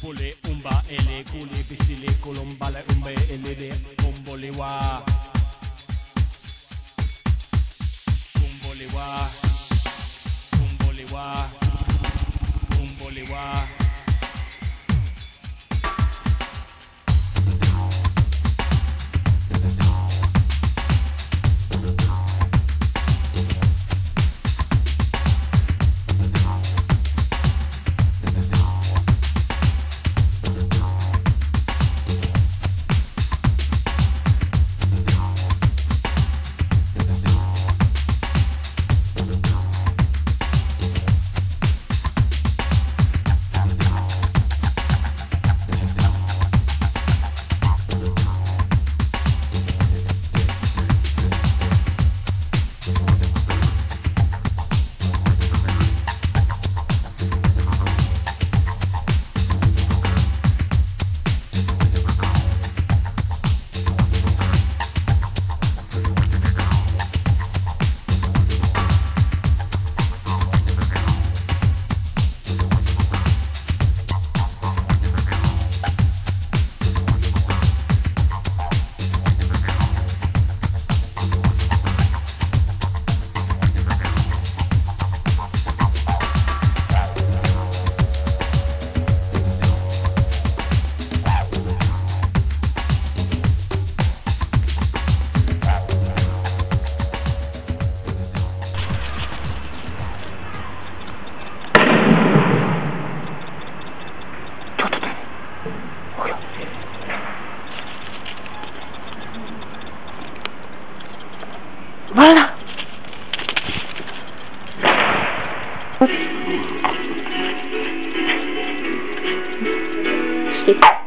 Pule umba ele kule pisile kulumbala umbe ele de kumbolewa. Kumbolewa. Kumbolewa. Kumbolewa. バラだして